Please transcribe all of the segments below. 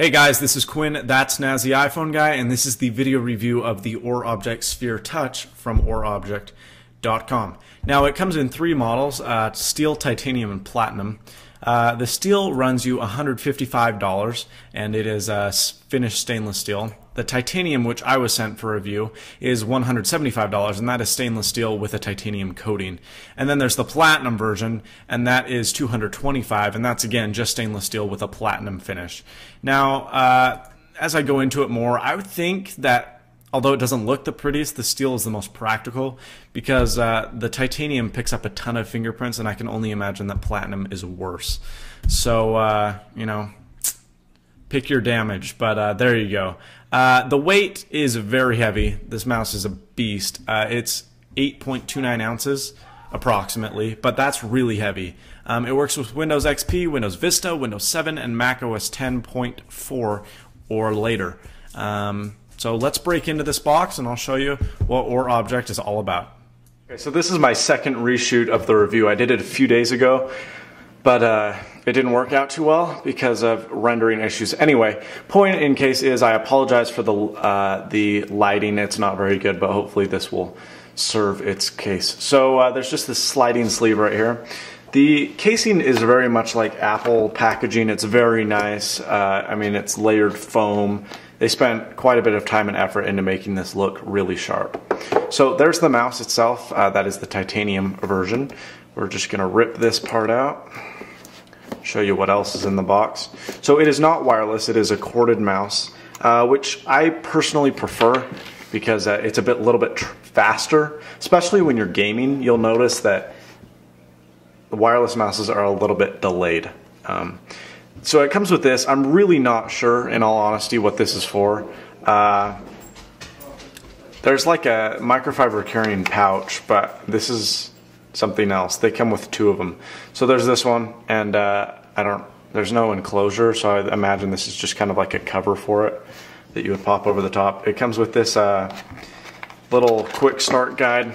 Hey guys, this is Quinn, that's Naz the iPhone guy, and this is the video review of the OreObject SphereTouch from OreObject.com. Now it comes in three models, uh, steel, titanium, and platinum. Uh, the steel runs you $155 and it is uh, finished stainless steel. The titanium, which I was sent for review, is $175 and that is stainless steel with a titanium coating. And then there's the platinum version and that is 225 and that's again just stainless steel with a platinum finish. Now, uh, as I go into it more, I would think that although it doesn't look the prettiest, the steel is the most practical because uh, the titanium picks up a ton of fingerprints, and I can only imagine that platinum is worse. So, uh, you know, pick your damage, but uh, there you go. Uh, the weight is very heavy. This mouse is a beast. Uh, it's 8.29 ounces approximately, but that's really heavy. Um, it works with Windows XP, Windows Vista, Windows 7, and Mac OS 10.4 or later. Um, so let's break into this box and I'll show you what OreObject is all about. Okay, so this is my second reshoot of the review. I did it a few days ago, but uh, it didn't work out too well because of rendering issues. Anyway, point in case is I apologize for the, uh, the lighting. It's not very good, but hopefully this will serve its case. So uh, there's just this sliding sleeve right here. The casing is very much like Apple packaging. It's very nice. Uh, I mean, it's layered foam they spent quite a bit of time and effort into making this look really sharp. So there's the mouse itself. Uh, that is the titanium version. We're just going to rip this part out, show you what else is in the box. So it is not wireless, it is a corded mouse, uh, which I personally prefer because uh, it's a bit, little bit faster, especially when you're gaming. You'll notice that the wireless mouses are a little bit delayed. Um, so it comes with this. I'm really not sure, in all honesty, what this is for. Uh, there's like a microfiber carrying pouch, but this is something else. They come with two of them. So there's this one, and uh, I don't. There's no enclosure, so I imagine this is just kind of like a cover for it that you would pop over the top. It comes with this uh, little quick start guide.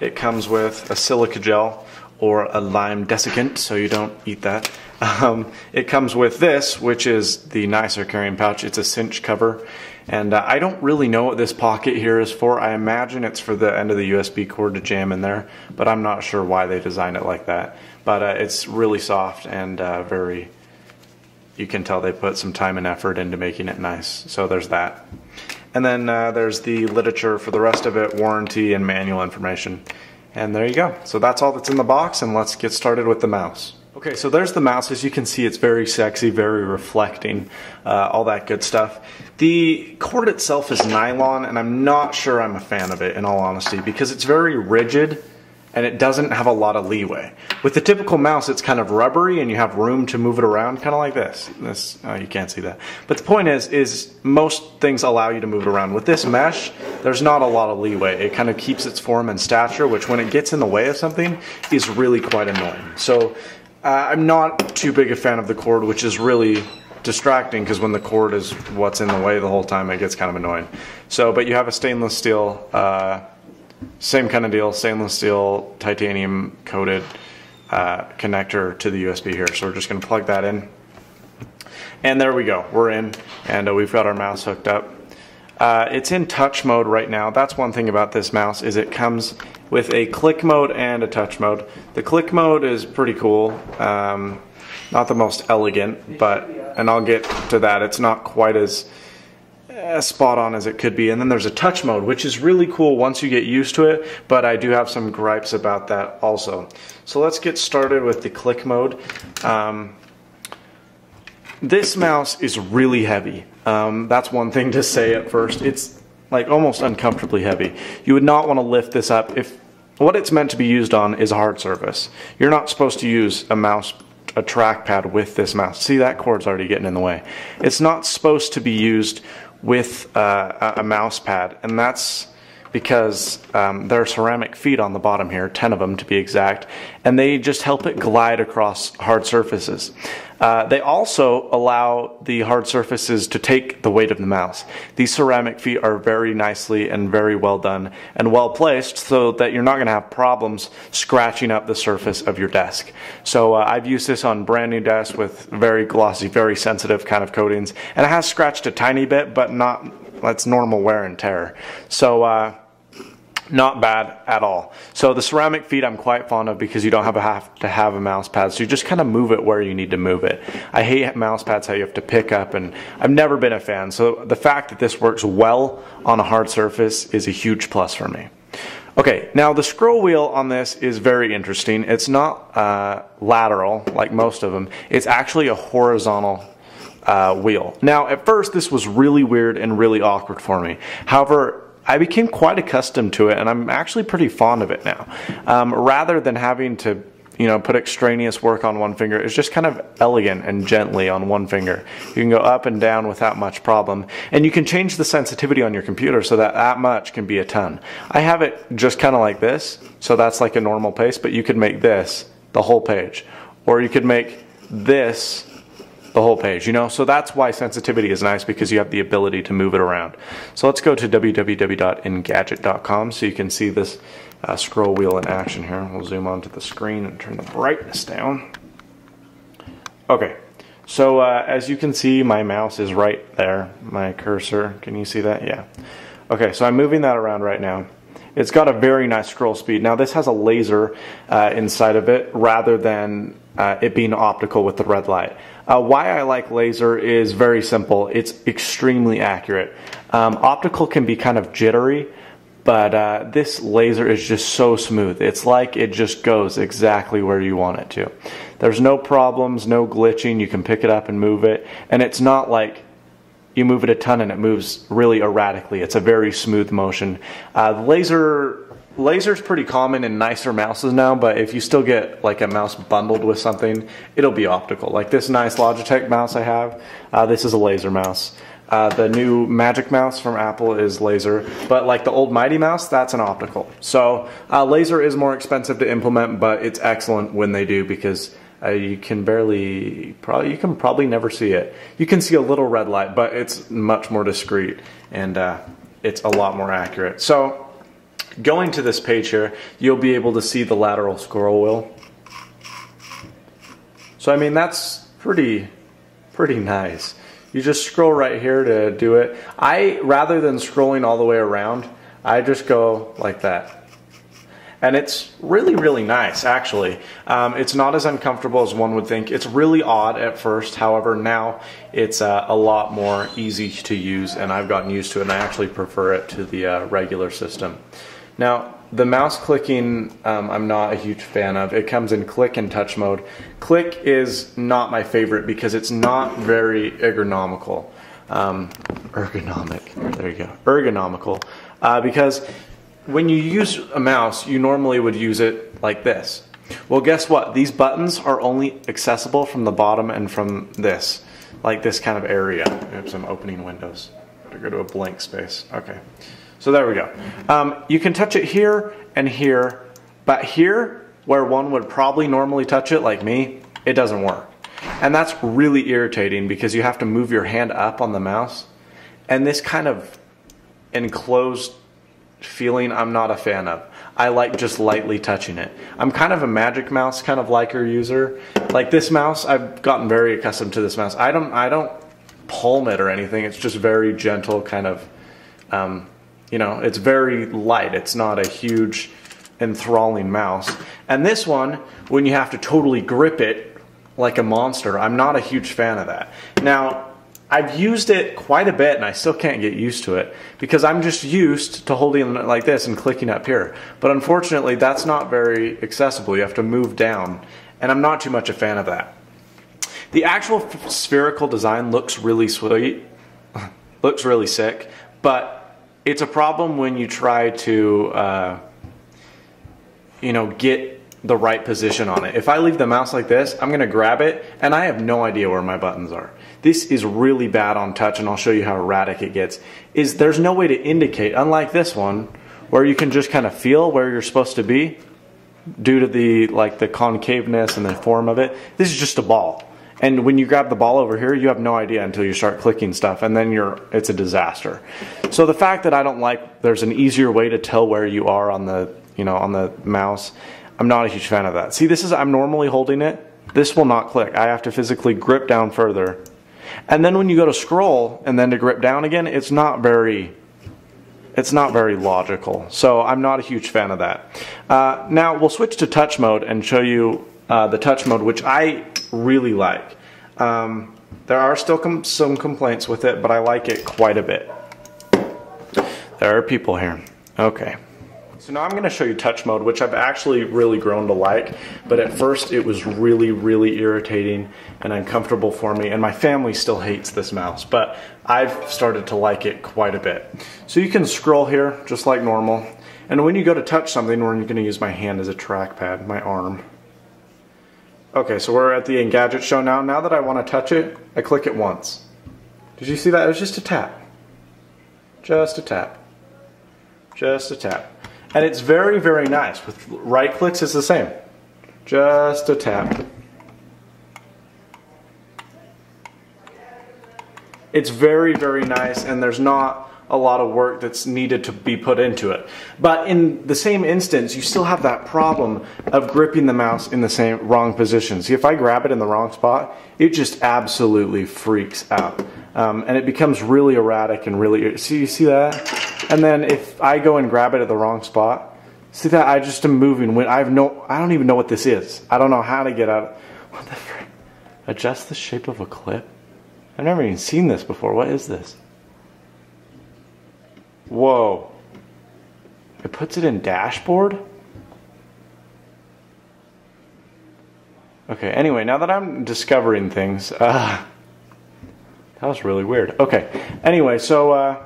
It comes with a silica gel or a lime desiccant, so you don't eat that. Um, it comes with this, which is the nicer carrying pouch. It's a cinch cover. And uh, I don't really know what this pocket here is for. I imagine it's for the end of the USB cord to jam in there, but I'm not sure why they designed it like that. But uh, it's really soft and uh, very, you can tell they put some time and effort into making it nice. So there's that. And then uh, there's the literature for the rest of it, warranty and manual information. And there you go. So that's all that's in the box and let's get started with the mouse. Okay, so there's the mouse. As you can see, it's very sexy, very reflecting, uh, all that good stuff. The cord itself is nylon, and I'm not sure I'm a fan of it, in all honesty, because it's very rigid and it doesn't have a lot of leeway. With the typical mouse, it's kind of rubbery and you have room to move it around, kind of like this. This, oh, you can't see that. But the point is, is most things allow you to move it around. With this mesh, there's not a lot of leeway. It kind of keeps its form and stature, which when it gets in the way of something, is really quite annoying. So uh, I'm not too big a fan of the cord, which is really distracting because when the cord is what's in the way the whole time, it gets kind of annoying. So, but you have a stainless steel, uh, same kind of deal, stainless steel, titanium coated uh, connector to the USB here. So we're just going to plug that in. And there we go, we're in, and uh, we've got our mouse hooked up. Uh, it's in touch mode right now. That's one thing about this mouse is it comes with a click mode and a touch mode. The click mode is pretty cool. Um, not the most elegant, but and I'll get to that. It's not quite as as spot on as it could be. And then there's a touch mode, which is really cool once you get used to it, but I do have some gripes about that also. So let's get started with the click mode. Um, this mouse is really heavy. Um, that's one thing to say at first. It's like almost uncomfortably heavy. You would not want to lift this up if what it's meant to be used on is a hard surface. You're not supposed to use a mouse a trackpad with this mouse. See that cord's already getting in the way. It's not supposed to be used with uh, a mouse pad. And that's because um, there are ceramic feet on the bottom here, 10 of them to be exact, and they just help it glide across hard surfaces. Uh, they also allow the hard surfaces to take the weight of the mouse. These ceramic feet are very nicely and very well done and well placed so that you're not going to have problems scratching up the surface of your desk. So uh, I've used this on brand new desks with very glossy, very sensitive kind of coatings, and it has scratched a tiny bit, but not that's normal wear and tear. So uh, not bad at all. So the ceramic feet I'm quite fond of because you don't have, have to have a mouse pad. So you just kind of move it where you need to move it. I hate mouse pads how you have to pick up and I've never been a fan. So the fact that this works well on a hard surface is a huge plus for me. Okay, now the scroll wheel on this is very interesting. It's not uh, lateral like most of them. It's actually a horizontal uh, wheel. Now, at first, this was really weird and really awkward for me. However, I became quite accustomed to it, and I'm actually pretty fond of it now. Um, rather than having to, you know, put extraneous work on one finger, it's just kind of elegant and gently on one finger. You can go up and down without much problem, and you can change the sensitivity on your computer so that that much can be a ton. I have it just kind of like this, so that's like a normal pace, but you could make this the whole page, or you could make this the whole page, you know? So that's why sensitivity is nice because you have the ability to move it around. So let's go to www.engadget.com so you can see this uh, scroll wheel in action here. We'll zoom onto the screen and turn the brightness down. Okay, so uh, as you can see, my mouse is right there, my cursor. Can you see that? Yeah. Okay, so I'm moving that around right now. It's got a very nice scroll speed. Now this has a laser uh, inside of it rather than uh, it being optical with the red light. Uh, why I like laser is very simple. It's extremely accurate. Um, optical can be kind of jittery, but uh, this laser is just so smooth. It's like it just goes exactly where you want it to. There's no problems, no glitching. You can pick it up and move it. And it's not like you move it a ton and it moves really erratically. It's a very smooth motion. Uh, the laser Laser's pretty common in nicer mouses now, but if you still get like a mouse bundled with something, it'll be optical. Like this nice Logitech mouse I have, uh, this is a laser mouse. Uh, the new Magic Mouse from Apple is laser, but like the old Mighty Mouse, that's an optical. So uh, laser is more expensive to implement, but it's excellent when they do because uh, you can barely, probably you can probably never see it. You can see a little red light, but it's much more discreet and uh, it's a lot more accurate. So Going to this page here, you'll be able to see the lateral scroll wheel. So I mean, that's pretty, pretty nice. You just scroll right here to do it. I, rather than scrolling all the way around, I just go like that. And it's really, really nice, actually. Um, it's not as uncomfortable as one would think. It's really odd at first. However, now it's uh, a lot more easy to use, and I've gotten used to it, and I actually prefer it to the uh, regular system. Now, the mouse clicking, um, I'm not a huge fan of. It comes in click and touch mode. Click is not my favorite because it's not very ergonomical. Um, ergonomic, there you go, ergonomical. Uh, because when you use a mouse, you normally would use it like this. Well, guess what? These buttons are only accessible from the bottom and from this, like this kind of area. Oops, I'm opening windows. Gotta go to a blank space. Okay. So there we go. Um, you can touch it here and here, but here, where one would probably normally touch it, like me, it doesn't work. And that's really irritating because you have to move your hand up on the mouse. And this kind of enclosed feeling I'm not a fan of. I like just lightly touching it. I'm kind of a magic mouse kind of liker user. Like this mouse, I've gotten very accustomed to this mouse. I don't I don't palm it or anything. It's just very gentle kind of um, you know, it's very light. It's not a huge enthralling mouse. And this one, when you have to totally grip it like a monster, I'm not a huge fan of that. Now, I've used it quite a bit and I still can't get used to it because I'm just used to holding it like this and clicking up here. But unfortunately, that's not very accessible. You have to move down and I'm not too much a fan of that. The actual spherical design looks really sweet, looks really sick, but it's a problem when you try to, uh, you know, get the right position on it. If I leave the mouse like this, I'm gonna grab it and I have no idea where my buttons are. This is really bad on touch and I'll show you how erratic it gets. Is there's no way to indicate, unlike this one, where you can just kind of feel where you're supposed to be due to the like the concaveness and the form of it. This is just a ball. And when you grab the ball over here, you have no idea until you start clicking stuff, and then you're it's a disaster. So the fact that I don't like there's an easier way to tell where you are on the you know on the mouse, I'm not a huge fan of that. See, this is I'm normally holding it. This will not click. I have to physically grip down further. And then when you go to scroll and then to grip down again, it's not very it's not very logical. So I'm not a huge fan of that. Uh, now we'll switch to touch mode and show you uh, the touch mode, which I really like. Um, there are still com some complaints with it, but I like it quite a bit. There are people here. Okay. So now I'm going to show you touch mode, which I've actually really grown to like, but at first it was really, really irritating and uncomfortable for me, and my family still hates this mouse, but I've started to like it quite a bit. So you can scroll here just like normal, and when you go to touch something, we're going to use my hand as a trackpad, my arm. Okay, so we're at the Engadget show now. Now that I want to touch it, I click it once. Did you see that? It was just a tap. Just a tap. Just a tap. And it's very, very nice. With right clicks, it's the same. Just a tap. It's very, very nice, and there's not a lot of work that's needed to be put into it. But in the same instance, you still have that problem of gripping the mouse in the same wrong position. See, if I grab it in the wrong spot, it just absolutely freaks out. Um, and it becomes really erratic and really, see, you see that? And then if I go and grab it at the wrong spot, see that I just am moving when I have no, I don't even know what this is. I don't know how to get out. What the frick? Adjust the shape of a clip? I've never even seen this before. What is this? Whoa. It puts it in dashboard? Okay, anyway, now that I'm discovering things, uh, that was really weird. Okay, anyway, so uh,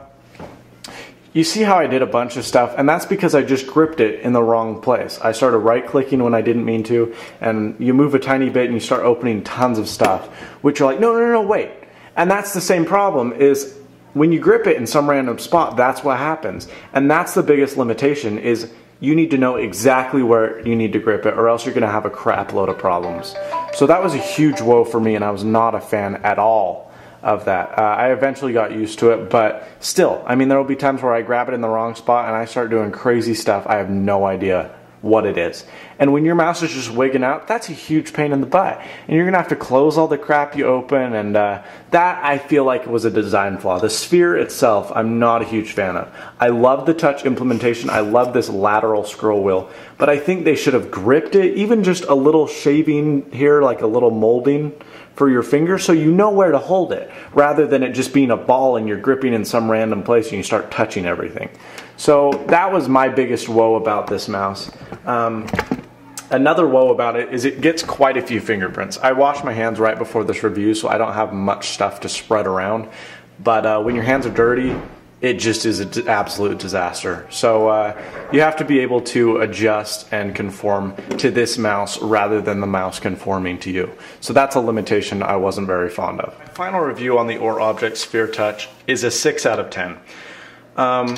you see how I did a bunch of stuff, and that's because I just gripped it in the wrong place. I started right clicking when I didn't mean to, and you move a tiny bit and you start opening tons of stuff, which are like, no, no, no, wait. And that's the same problem is when you grip it in some random spot, that's what happens. And that's the biggest limitation is you need to know exactly where you need to grip it or else you're gonna have a crap load of problems. So that was a huge woe for me and I was not a fan at all of that. Uh, I eventually got used to it, but still, I mean, there will be times where I grab it in the wrong spot and I start doing crazy stuff. I have no idea what it is. And when your mouse is just wigging out, that's a huge pain in the butt. And you're gonna have to close all the crap you open, and uh, that I feel like it was a design flaw. The sphere itself, I'm not a huge fan of. I love the touch implementation, I love this lateral scroll wheel, but I think they should have gripped it, even just a little shaving here, like a little molding for your finger so you know where to hold it rather than it just being a ball and you're gripping in some random place and you start touching everything. So that was my biggest woe about this mouse. Um, another woe about it is it gets quite a few fingerprints. I washed my hands right before this review so I don't have much stuff to spread around. But uh, when your hands are dirty, it just is an absolute disaster. So uh, you have to be able to adjust and conform to this mouse rather than the mouse conforming to you. So that's a limitation I wasn't very fond of. My final review on the OreObject SphereTouch is a 6 out of 10. Um,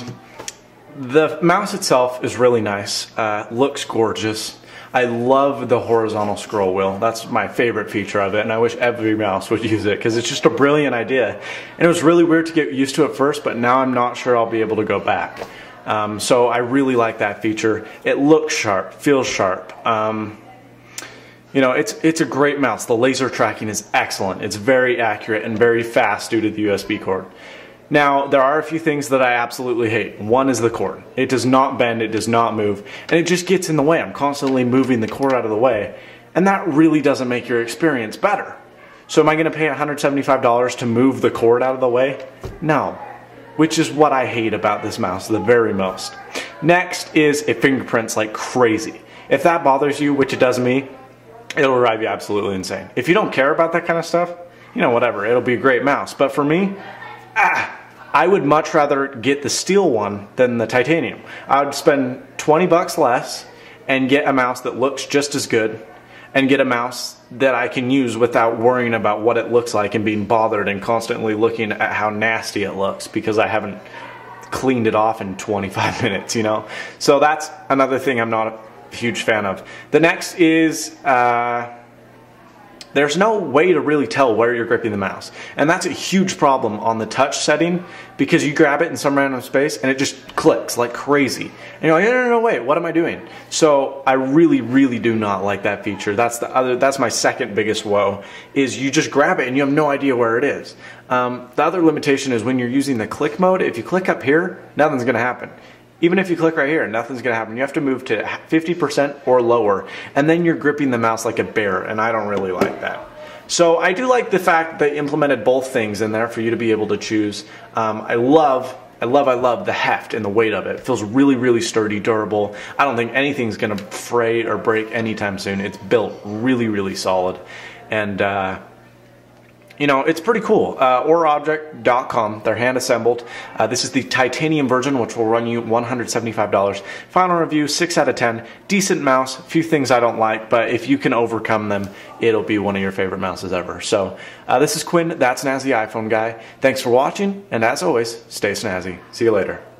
the mouse itself is really nice, uh, looks gorgeous. I love the horizontal scroll wheel. That's my favorite feature of it, and I wish every mouse would use it because it's just a brilliant idea. And it was really weird to get used to at first, but now I'm not sure I'll be able to go back. Um, so I really like that feature. It looks sharp, feels sharp. Um, you know, it's it's a great mouse. The laser tracking is excellent. It's very accurate and very fast due to the USB cord. Now, there are a few things that I absolutely hate. One is the cord. It does not bend, it does not move, and it just gets in the way. I'm constantly moving the cord out of the way, and that really doesn't make your experience better. So am I gonna pay $175 to move the cord out of the way? No. Which is what I hate about this mouse the very most. Next is it fingerprints like crazy. If that bothers you, which it does me, it'll drive you absolutely insane. If you don't care about that kind of stuff, you know, whatever, it'll be a great mouse. But for me, ah, I would much rather get the steel one than the titanium. I would spend 20 bucks less and get a mouse that looks just as good and get a mouse that I can use without worrying about what it looks like and being bothered and constantly looking at how nasty it looks because I haven't cleaned it off in 25 minutes, you know? So that's another thing I'm not a huge fan of. The next is, uh, there's no way to really tell where you're gripping the mouse. And that's a huge problem on the touch setting because you grab it in some random space and it just clicks like crazy. And you're like, no, no, no, wait, what am I doing? So I really, really do not like that feature. That's the other, that's my second biggest woe is you just grab it and you have no idea where it is. Um, the other limitation is when you're using the click mode, if you click up here, nothing's gonna happen. Even if you click right here, nothing's gonna happen. You have to move to 50% or lower, and then you're gripping the mouse like a bear, and I don't really like that. So I do like the fact they implemented both things in there for you to be able to choose. Um, I love I love, I love the heft and the weight of it. It feels really, really sturdy, durable. I don't think anything's gonna fray or break anytime soon. It's built really, really solid. And uh, you know, it's pretty cool. Uh, oreobject.com, they're hand assembled. Uh, this is the titanium version, which will run you $175. Final review, 6 out of 10. Decent mouse, few things I don't like, but if you can overcome them, it'll be one of your favorite mouses ever. So, uh, this is Quinn, that's Snazzy iPhone Guy. Thanks for watching, and as always, stay snazzy. See you later.